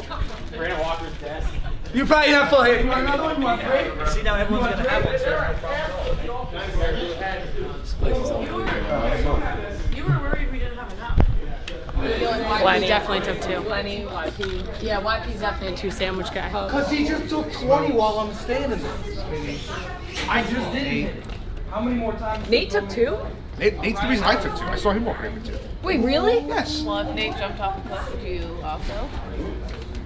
S24: Brandon Walker's desk.
S20: You're probably not full. Here, you want another one? You want three?
S24: See, now everyone's gonna have one.
S25: You were worried we didn't have enough.
S26: YP definitely took two. Lenny, YP. Yeah, YP's definitely a two sandwich guy.
S20: Because he just took 20 while I'm standing there. I just didn't. How many more times?
S26: Nate took two?
S27: Nate, Nate's the reason I took two. I saw him walking in with two.
S26: Wait, really?
S27: Yes.
S25: Well, if Nate jumped off the cliff, would you also?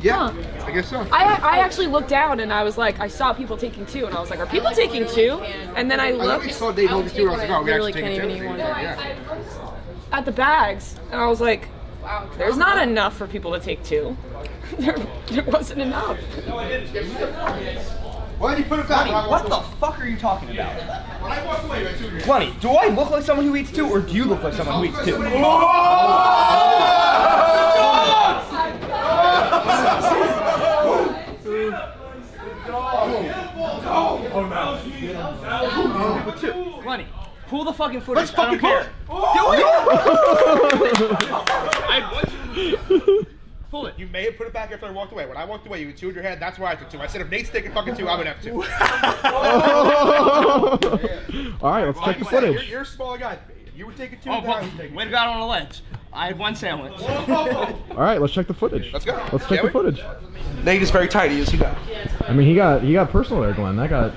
S27: Yeah, I guess so.
S28: I, I actually looked down and I was like, I saw people taking two, and I was like, are people taking two? And then I
S27: I
S28: looked
S27: saw Dave holding two. I was like, oh, we
S28: Literally
S27: actually
S28: can't
S27: taking
S28: even
S27: two.
S28: eat one.
S27: Yeah.
S28: at the bags, and I was like, there's not enough for people to take two. there, there wasn't enough.
S27: Why did you put it back?
S22: Lonnie, what the fuck are you talking about?
S27: When I walked away, I took your
S22: Lonnie, do I look like someone who eats two, or do you look like someone who eats two? Oh! Lenny, pull the fucking footage.
S27: Let's fucking
S22: I don't care.
S27: Do it! Pull it. You may have put it back after I walked away. When I walked away, you had two in your head. That's why I took two. I said if Nate's taking fucking two, I'm gonna have two.
S12: All right, let's check the
S27: You're,
S12: footage.
S27: you're a smaller guy. You were taking two.
S22: Oh,
S27: then I
S22: well,
S27: was taking
S22: way to go on a ledge. I had one sandwich.
S12: All right, let's check the footage.
S27: Let's go.
S12: Let's check
S27: Shall
S12: the footage.
S27: Nate is very tight. He is. He does.
S12: I mean, he got he got personal there, Glenn. That got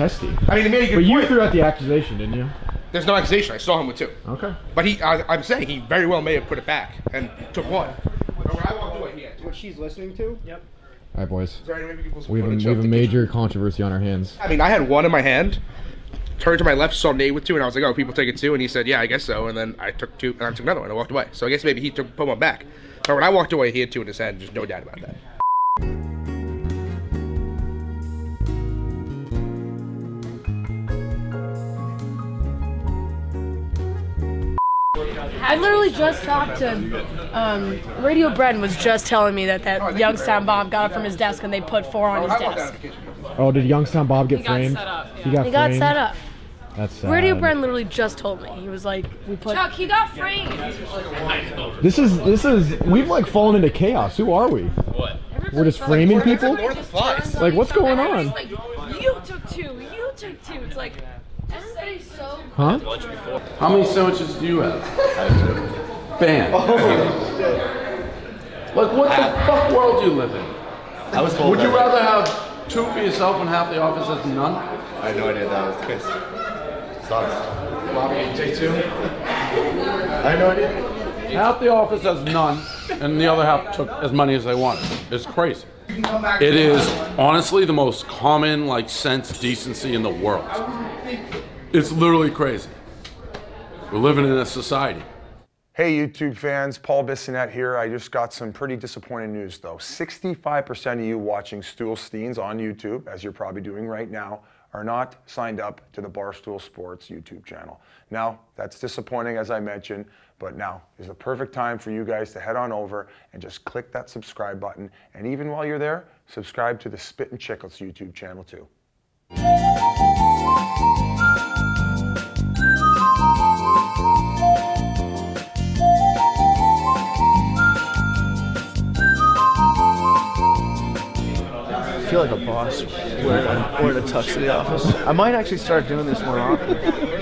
S12: testy.
S27: I mean, he made a good
S12: But you
S27: point.
S12: threw out the accusation, didn't you?
S27: There's no accusation. I saw him with two.
S12: Okay.
S27: But he, I, I'm saying he very well may have put it back and took one. But when I walked away, he had two.
S22: What she's listening to?
S27: Yep.
S12: All right, boys.
S27: Is there any way we can
S12: We have a, we have a
S27: the
S12: major controversy on our hands.
S27: I mean, I had one in my hand. Turned to my left, saw Nate with two, and I was like, "Oh, people take it two." And he said, "Yeah, I guess so." And then I took two, and I took another one. and I walked away. So I guess maybe he took put one back. But when I walked away, he had two in his hand. There's no doubt about that.
S28: I literally just talked to um, Radio Bren was just telling me that that Youngstown Bob got it from his desk and they put four on his desk.
S12: Oh, did Youngstown Bob get
S28: He got
S12: framed?
S28: set up,
S12: He got
S28: He got
S12: framed?
S28: set up.
S12: That's sad.
S28: Radio Bren literally just told me. He was like, we put.
S25: Chuck, he got framed.
S12: This is this is we've like fallen into chaos. Who are we?
S23: What?
S12: We're just framing people. Like what's going on?
S25: Like, you took two. You took two. It's like everybody's so.
S12: Huh?
S1: How many sandwiches do you have? Bam. Like, what the fuck world do you live in?
S17: I was told
S1: Would you
S17: that.
S1: rather have two for yourself and half the office has none?
S7: I had no idea that was the case. Sucks.
S12: Bobby, take two.
S7: I had no idea.
S1: Half the office has none, and the other half took as many as they wanted. It's crazy. It is honestly the most common like sense decency in the world. It's literally crazy. We're living in a society.
S2: Hey YouTube fans, Paul Bissonnette here. I just got some pretty disappointing news though. 65% of you watching Stool Scenes on YouTube, as you're probably doing right now, are not signed up to the Barstool Sports YouTube channel. Now, that's disappointing as I mentioned, but now is the perfect time for you guys to head on over and just click that subscribe button. And even while you're there, subscribe to the Spittin Chiclets YouTube channel too.
S20: Feel like a boss wearing a, wearing a tux to the office. I might actually start doing this more often.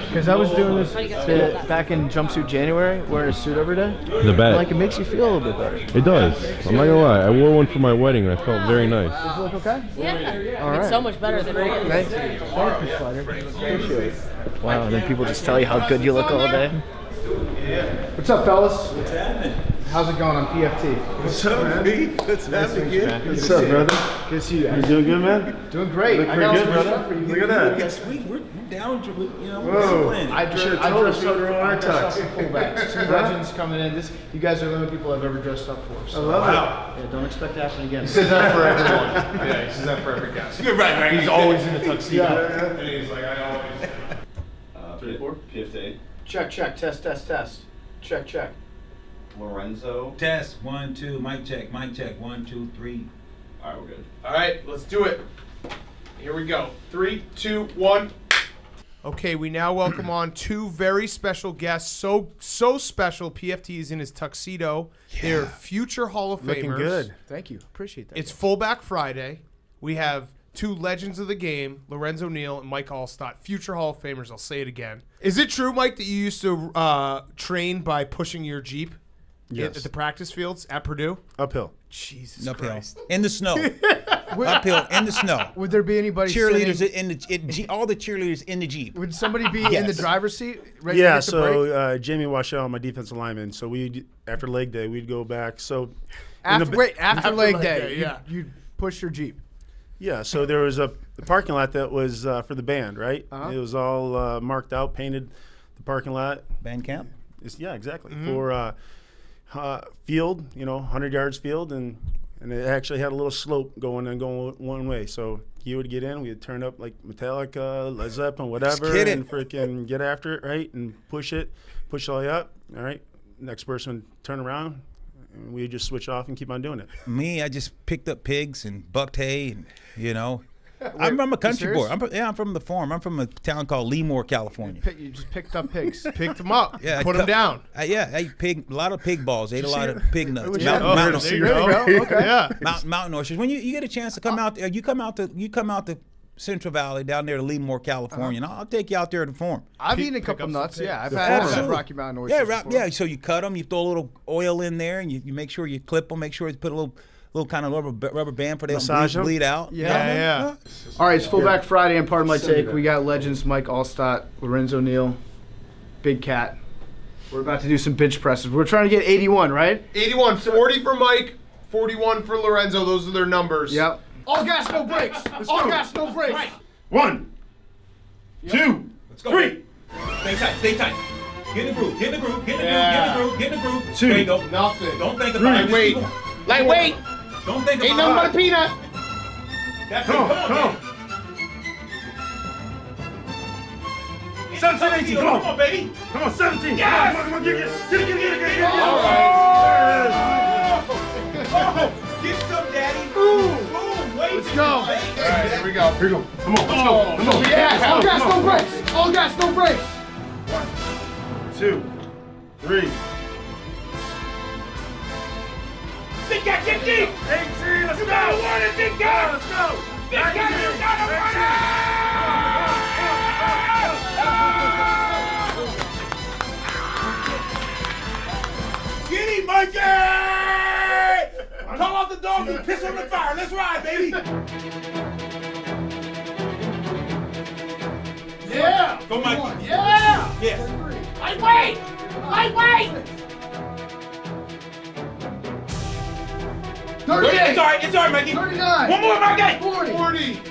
S20: Because I was doing this uh, back in jumpsuit January, wearing a suit every day.
S29: The bet.
S20: Like it makes you feel a little bit better.
S29: It does. I'm not gonna lie. I wore one for my wedding and I felt very nice.
S20: Does it look okay?
S26: Yeah.
S20: All
S26: It's so much better than regular.
S20: Thank you. Thank you, Spider. Appreciate it. Wow, and then people just tell you how good you look all day.
S22: What's up, fellas? What's happening? How's it going on PFT?
S30: What's up, man? What's happening, kid?
S22: What's up, brother? Good to see you.
S30: You doing good, man?
S22: Doing great.
S30: Look
S22: I
S30: pretty
S22: got
S30: good,
S22: some
S30: brother.
S22: stuff for you.
S30: Look at that.
S22: Yes,
S30: we, we're down to, you know,
S22: Whoa.
S30: discipline.
S22: I
S30: You
S22: I
S30: told
S22: dress
S30: us so
S22: up,
S30: we're
S22: I
S30: on
S22: up
S30: tux.
S22: in fullbacks. Two legends coming in. This, you guys are the only people I've ever dressed up for. So.
S30: I love it.
S20: Yeah, don't expect that to happen again.
S22: He says that for everyone. yeah, he says that for every guest.
S30: You're right, right.
S22: He's always in a tuxedo.
S30: Yeah.
S22: And he's like, I always.
S7: Uh, P- PFT.
S22: Check, check, test, test, test. Check, check.
S7: Lorenzo.
S30: Test, one, two, mic check, mic check, one, two, three.
S7: All right, we're good.
S6: All right, let's do it. Here we go. Three, two, one. Okay, we now welcome on two very special guests. So so special. PFT is in his tuxedo. Yeah. They're future Hall of Famers.
S22: Looking good. Thank you. Appreciate that.
S6: It's Fullback Friday. We have two legends of the game, Lorenzo Neal and Mike Alstott, future Hall of Famers. I'll say it again. Is it true, Mike, that you used to uh, train by pushing your Jeep at-
S31: Yes.
S6: at the practice fields at Purdue?
S31: Uphill.
S6: Jesus
S31: Uphill.
S6: Christ.
S31: In the snow. Uphill in the snow.
S22: Would there be anybody
S31: Cheerleaders
S22: sitting-
S31: in the in Jeep, all the cheerleaders in the Jeep.
S22: Would somebody be in the driver's seat? Ready
S31: Yeah,
S22: to hit the
S31: so, uh,
S32: Jamie Washell, my defensive lineman. So we after leg day, we'd go back. So
S22: After,
S32: the-
S22: wait, after,
S6: After
S22: leg
S6: leg
S22: day,
S6: day,
S22: you-
S6: yeah.
S22: you'd push your Jeep.
S32: Yeah, so there was a the parking lot that was uh, for the band, right?
S22: Uh-huh.
S32: It was all uh, marked out, painted. The parking lot.
S31: Band camp.
S32: It's, yeah, exactly
S22: Mm-hmm.
S31: Mhm.
S32: for uh, field. You know, hundred yards field, and and it actually had a little slope going and going one way. So he would get in, we'd turn up like Metallica, Led Zeppelin, whatever, and freaking get after it, right? And push it, push all the way up. All right, next person turn around, and we just switch off and keep on doing it.
S30: Me, I just picked up pigs and bucked hay, and you know.
S22: Wait,
S30: I'm from a country boy. I'm from, yeah, I'm from the farm. I'm from a town called Lemoore, California.
S22: Pick- You just picked up pigs.
S6: Picked them up.
S30: Yeah, I
S6: Put them
S30: cut-
S6: down.
S30: Uh, yeah, I ate pig, a lot of pig balls. Ate a lot of pig nuts.
S22: Would
S30: Mountain,
S22: you-
S30: mountain,
S22: there you go. Okay. Yeah.
S30: mountain, mountain oysters. When you, you get a chance to come out, there, you come out to you come out to Central Valley down there to Lemoore, California, and I'll, I'll take you out there to the farm.
S22: I've
S6: Pick-
S22: eaten a couple nuts. Yeah, I've
S6: pigs.
S22: had uh,
S30: Absolutely.
S22: Rocky Mountain
S30: Yeah,
S22: oysters.
S30: right,
S22: before.
S30: yeah. So you cut them, you throw a little oil in there, and you, you make sure you clip them. Make sure you put a little little kind of rubber rubber band for them to
S32: Massage
S30: bleed,
S32: 'em?
S30: bleed out.
S22: Yeah,
S30: You know?
S6: yeah.
S22: All right, it's fullback Friday, and Pardon My Take. We got legends Mike Alstott, Lorenzo Neal, Big Cat. We're about to do some bench presses. We're trying to get 81, right?
S6: 81, 40 for Mike, 41 for Lorenzo. Those are their numbers.
S22: Yep. All gas, no brakes. All gas, no brakes.
S30: One, two,
S31: Let's go.
S30: three.
S31: Stay tight, stay tight. Get in the groove, get in the groove, get in the
S6: Yeah.
S31: groove, get in the groove, get in the groove.
S30: Two.
S31: There you go.
S6: Nothing.
S31: Don't think
S6: Three.
S31: about it. just
S6: Wait.
S31: keep.
S6: Lightweight.
S31: Don't think
S6: Ain't
S31: about
S6: nothing but a peanut.
S31: That's
S32: Come
S31: it.
S32: on,
S31: Come on,
S32: come on.
S31: baby.
S32: 17, 18, come on.
S31: Come on, baby.
S32: Come on, 17.
S31: Yes!
S32: Come on, come on, get it, get it, get it, get it, get it. Get it.
S31: All
S32: right.
S31: Oh! oh, get some, daddy. Boom, boom. Wait
S22: Let's
S31: till
S22: go.
S31: you
S6: All right, here we go.
S32: Here we go. Come on, let's go. Oh, come on.
S22: Yeah, all
S32: Let's go,
S22: gas,
S32: come
S22: no
S32: on.
S22: brakes. All gas, no brakes.
S32: Two, three.
S31: Big guy, get deep!
S32: 18, let's
S31: you
S32: go!
S31: You want it, big guy!
S32: Let's go!
S31: Big guy, you gotta want it! Get him, Mikey! Call out the dog and piss on the fire. Let's ride, baby!
S6: Yeah! Go, Mikey! Yeah! Yes! Lightweight! Lightweight! It's all right. It's all right, Mikey. 39. One more, Mikey. 40. 40.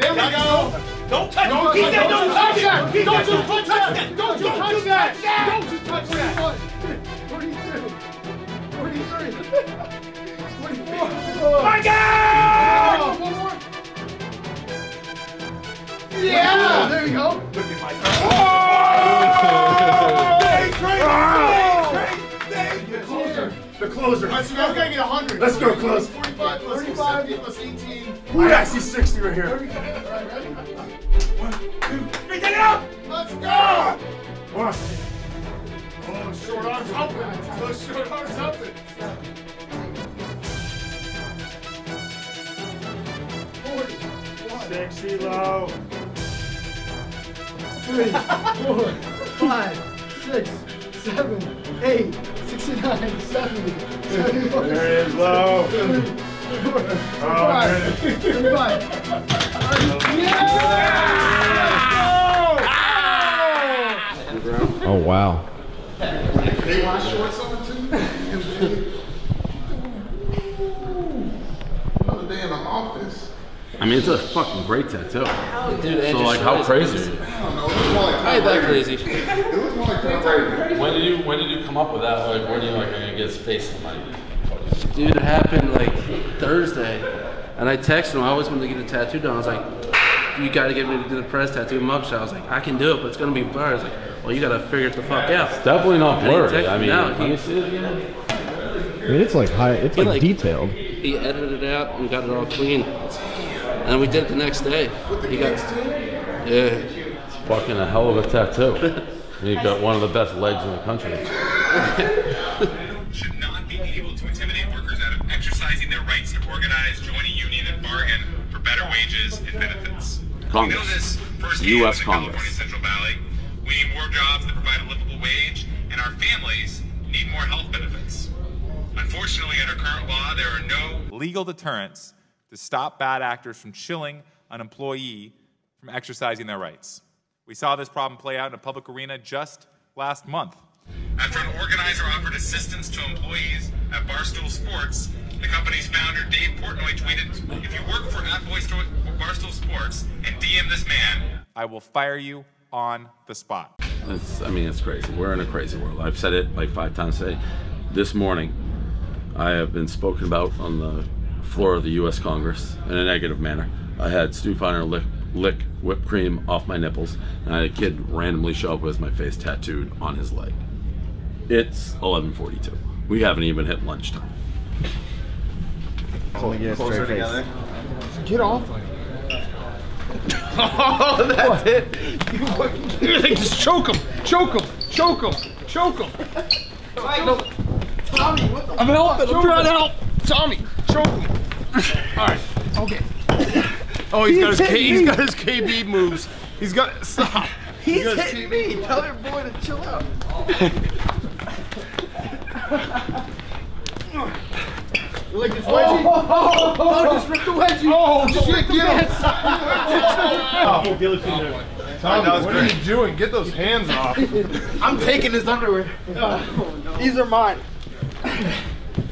S6: There we go. Don't touch Don't Keep touch that. Don't touch that. Don't you touch that. Don't you touch that. Don't you touch that.
S31: 42. 43. 44.
S6: Mikey!
S31: One more.
S6: Yeah.
S31: There you go. The closer.
S6: Let's go. We gotta get 100.
S31: Let's go close.
S6: 45 plus 35 plus 18.
S31: I see 60 right here.
S6: Hey, take it up! Let's go!
S31: One.
S6: Oh, short arms open. Oh, Those short arms open.
S31: Sixty low.
S6: Three, four, five, six, seven, eight, 69, 70, 71.
S31: There it is, low.
S6: 35,
S31: Oh,
S6: 35.
S12: Oh wow.
S6: They want shorts on too?
S13: Another day in the office.
S1: I mean, it's a fucking great tattoo.
S33: Dude,
S1: so like, how
S33: Schultz
S1: crazy?
S33: is-
S1: are you?
S33: I ain't that crazy. It was more like crazy.
S1: When did you when did you come up with that? Like, when are you like gonna get his face on my?
S33: Dude, it happened like Thursday, and I texted him. I always wanted to get a tattoo done. I was like, "You got to get me to do the press tattoo mugshot." I was like, "I can do it, but it's gonna be blurry." I was like, "Well, you got to figure it the fuck out."
S1: It's definitely not
S33: And he
S1: blurry. I mean,
S33: now,
S1: can
S33: he-
S1: you see it again?
S12: I mean, it's like high. It's
S33: He,
S12: like,
S33: like-
S12: detailed.
S33: He edited it out and got it all clean, and we did it the next day. He got, yeah.
S1: It's fucking a hell of a tattoo. And you've got one of the best legs in the country.
S34: should not be able to intimidate workers out of exercising their rights to organize, join a union, and bargain for better wages and benefits.
S1: Congress.
S34: We know this firsthand
S1: U.S.
S34: in the California
S1: Congress.
S34: Central Valley. We need more jobs that provide a livable wage, and our families need more health benefits. Unfortunately, under current law, there are no
S35: legal deterrents to stop bad actors from chilling an employee from exercising their rights. We saw this problem play out in a public arena just last month.
S34: After an organizer offered assistance to employees at Barstool Sports, the company's founder Dave Portnoy tweeted, "If you work for at Barstool Barstool Sports and DM this man,
S35: I will fire you on the spot.
S1: It's, I mean, it's crazy. We're in a crazy world. I've said it like five times today. This morning, I have been spoken about on the floor of the U.S. Congress in a negative manner. I had Stu Feiner lick, lick whipped cream off my nipples, and I had a kid randomly show up with my face tattooed on his leg. It's 11:42. We haven't even hit lunchtime.
S36: Closer together.
S6: Get off.
S22: Oh, that's it. You fucking just choke him, choke him, choke him, choke him. No. Tommy, what the
S6: I'm helping, I'm
S22: Choke
S6: trying to help.
S22: Tommy, choke. All right, okay. Oh, he's
S6: He's
S22: got his K,
S6: hitting
S22: he's
S6: me.
S22: got his KB moves. He's got stop.
S6: He's
S22: got his
S6: hitting
S22: KB.
S6: me. Tell your boy to chill out.
S22: You like this
S6: Oh,
S22: wedgie?
S6: oh, oh, oh, just rip the wedgie.
S22: Oh,
S6: Just
S22: shit,
S6: rip the
S22: get him.
S6: pants.
S22: Tommy, what are you doing? Get those hands off.
S6: I'm taking his underwear. These are mine.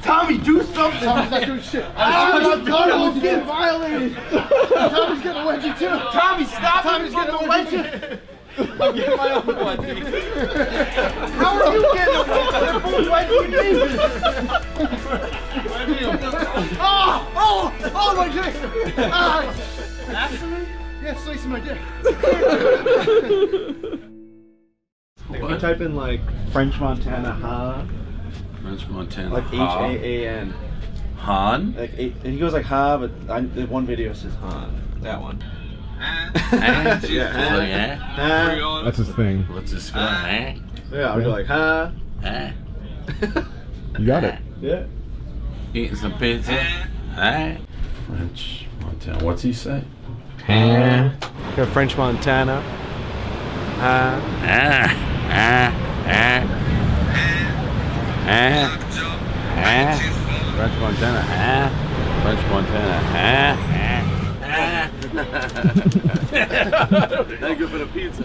S6: Tommy, do something.
S22: Tommy's not doing shit.
S6: Ah,
S22: Tommy's
S6: my
S22: not doing
S6: Tommy's getting violated. Tommy's getting a wedgie too. Tommy, stop. Tommy's getting a wedgie. I'm getting my own wedgie. How are you getting a wedgie? Oh, oh, oh my dick. Ah. Actually? Yeah, slicing my dick.
S17: If you type in like French Montana Ha,
S1: French Montana.
S17: like H
S1: Ha.
S17: A A N.
S1: Han?
S17: Like eight, and he goes like Ha, but I, the one video says Han. That one.
S1: yeah.
S17: yeah. Ha.
S12: That's his thing.
S1: What's his
S17: Uh, Yeah, I'll go like Ha.
S12: You got it.
S17: Yeah.
S1: Eating some pizza. Huh? French Montana. What's he say?
S17: Ha. Got French Montana. Ha.
S1: Ah, ah, ah, ah, ah. French Montana, ah. French Montana, ah. Thank you for the pizza.